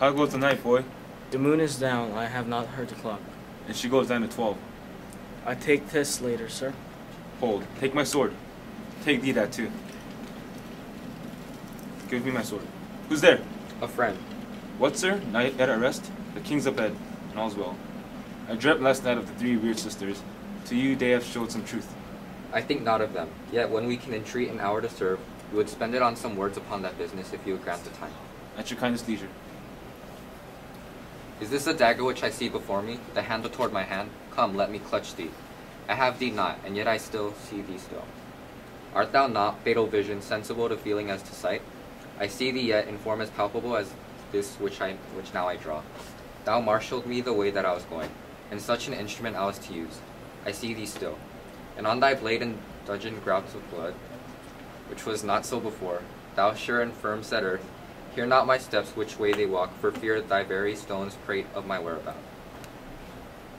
How goes the night, boy? The moon is down. I have not heard the clock. And she goes down to 12. I take this later, sir. Hold. Take my sword. Take thee that too. Give me my sword. Who's there? A friend. What, sir? Night at rest? The king's abed, and all's well. I dreamt last night of the three weird sisters. To you they have showed some truth. I think not of them. Yet when we can entreat an hour to serve, we would spend it on some words upon that business if you would grant the time. At your kindest leisure. Is this the dagger which I see before me, the handle toward my hand? Come, let me clutch thee. I have thee not, and yet I still see thee still. Art thou not, fatal vision, sensible to feeling as to sight? I see thee yet in form as palpable as this which I which now I draw. Thou marshalled me the way that I was going, and such an instrument I was to use. I see thee still. And on thy blade and dudgeon grouts of blood, which was not so before, thou sure and firm set earth, hear not my steps which way they walk, for fear thy very stones prate of my whereabout.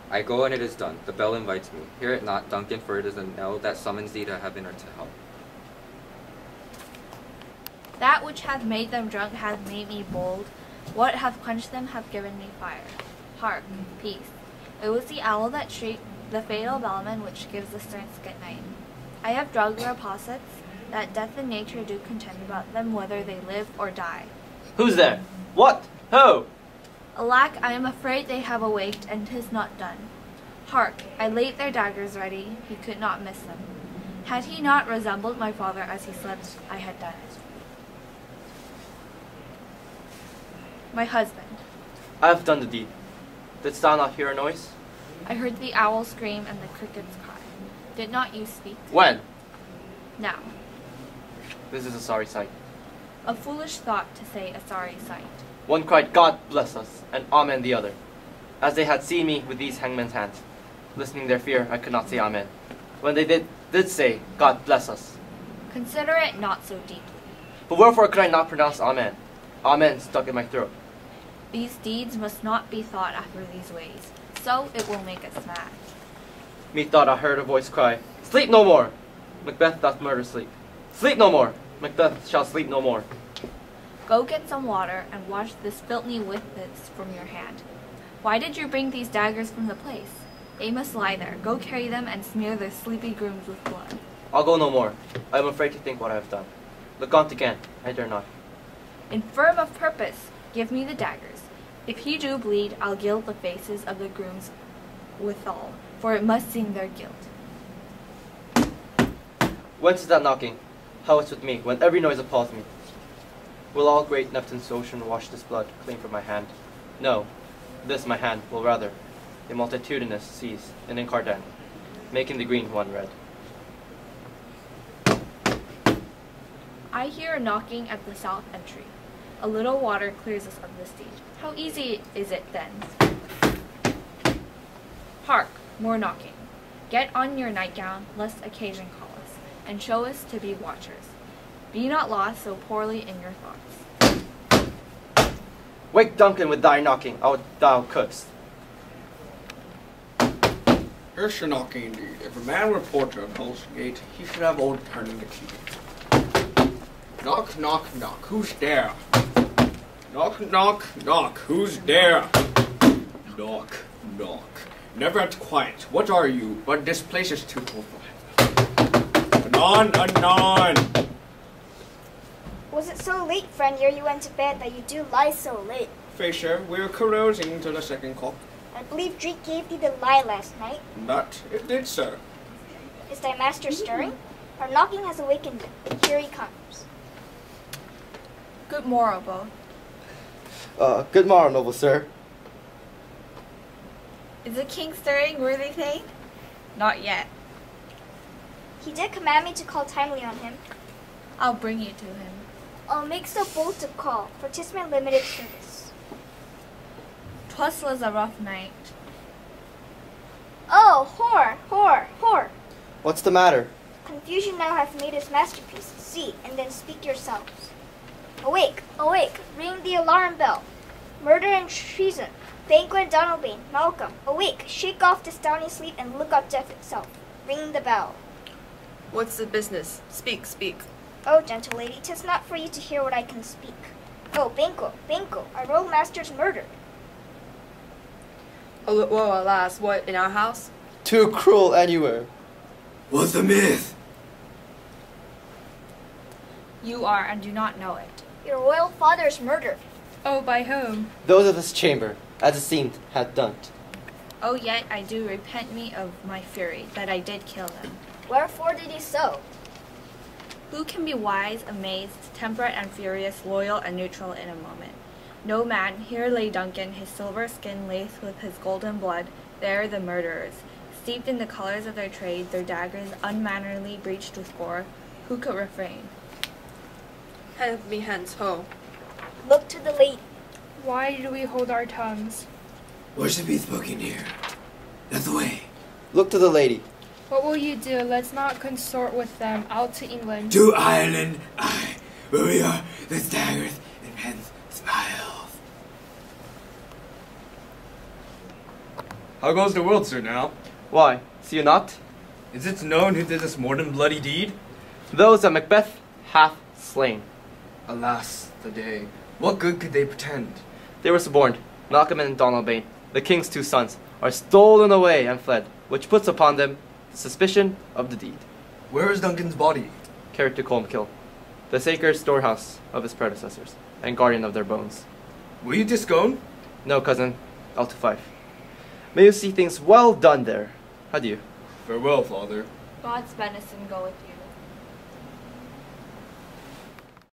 I go and it is done. The bell invites me. Hear it not, Duncan, for it is a knell that summons thee to heaven or to hell. That which hath made them drunk hath made me bold. What hath quenched them hath given me fire. Hark, peace. It was the owl that shrieked, the fatal bellman which gives the strength good night. I have drugged their possets, that death and nature do contend about them whether they live or die. Who's there? What? Who? Alack, I am afraid they have awaked, and 'tis not done. Hark, I laid their daggers ready, he could not miss them. Had he not resembled my father as he slept, I had done it. My husband. I have done the deed. Didst thou not hear a noise? I heard the owl scream and the crickets cry. Did not you speak? When? Now. This is a sorry sight. A foolish thought to say a sorry sight. One cried, God bless us, and Amen the other. As they had seen me with these hangmen's hands, listening their fear, I could not say Amen. When they did, did say, God bless us. Consider it not so deeply. But wherefore could I not pronounce Amen? Amen stuck in my throat. These deeds must not be thought after these ways, so it will make us mad. Methought I heard a voice cry, Sleep no more! Macbeth doth murder sleep. Sleep no more! Macbeth shall sleep no more. Go get some water and wash this filthy from your hand. Why did you bring these daggers from the place? They must lie there. Go carry them and smear their sleepy grooms with blood. I'll go no more. I am afraid to think what I have done. Look on again. I dare not. Infirm of purpose, give me the daggers. If he do bleed, I'll gild the faces of the grooms withal, for it must seem their guilt. Whence is that knocking? How is with me, when every noise appalls me? Will all great Neptune's ocean wash this blood clean from my hand? No, this my hand will rather the multitudinous seas incarnadine, making the green one red. I hear a knocking at the south entry. A little water clears us of the stage. How easy is it then? Hark, more knocking. Get on your nightgown, lest occasion call and show us to be watchers. Be not lost so poorly in your thoughts. Wake Duncan with thy knocking, out thou couldst. Here's your knocking indeed. If a man were porter a house gate, he should have old turning the key. Knock, knock, knock. Who's there? Knock, knock, knock. Who's there? Knock, knock. Never at quiet. What are you? But this place is too confined. Anon, anon. Was it so late, friend, ere you went to bed, that you do lie so late? Fisher, we were carousing till the second cock. I believe Drake gave thee the lie last night. That it did, sir. Is thy master stirring? Our knocking has awakened him. Here he comes. Good morrow, both. Uh, good morrow, noble sir. Is the king stirring, worthy Thane? Not yet. He did command me to call timely on him. I'll bring you to him. I'll make so bold to call, for 'tis my limited service. Twas was a rough night. Oh, whore, whore, whore! What's the matter? Confusion now hath made his masterpiece. See, and then speak yourselves. Awake, awake, ring the alarm bell. Murder and treason. Banquo Donalbain, Malcolm, awake, shake off this downy sleep and look up death itself. Ring the bell. What's the business? Speak, speak. Oh, gentle lady, 'tis not for you to hear what I can speak. No, Banquo, Banquo, our royal master's murdered. Oh, well, alas, what, in our house? Too cruel anywhere. What's the myth? You are and do not know it. Your royal father is murdered. Oh, by whom? Those of this chamber, as it seemed, had done it. Oh, yet I do repent me of my fury that I did kill them. Wherefore did he so? Who can be wise, amazed, temperate and furious, loyal and neutral in a moment? No man, here lay Duncan, his silver skin laced with his golden blood, there the murderers, steeped in the colors of their trade, their daggers unmannerly breached with gore. Who could refrain? Hand me hence, ho. Look to the lady. Why do we hold our tongues? What should be spoken here? That's the way. Look to the lady. What will you do? Let's not consort with them. Out to England. To Ireland, I, where we are, there's daggers and men's smiles. How goes the world, sir, now? Why, see you not? Is it known who did this more than bloody deed? Those that Macbeth hath slain. Alas, the day. What good could they pretend? They were suborned. Malcolm and Donalbain, the king's two sons, are stolen away and fled, which puts upon them the suspicion of the deed. Where is Duncan's body? Carried to Colmkill, the sacred storehouse of his predecessors, and guardian of their bones. Will you to Scone? No, cousin, L to Fife. May you see things well done there. Adieu. Farewell, father. God's benison go with you.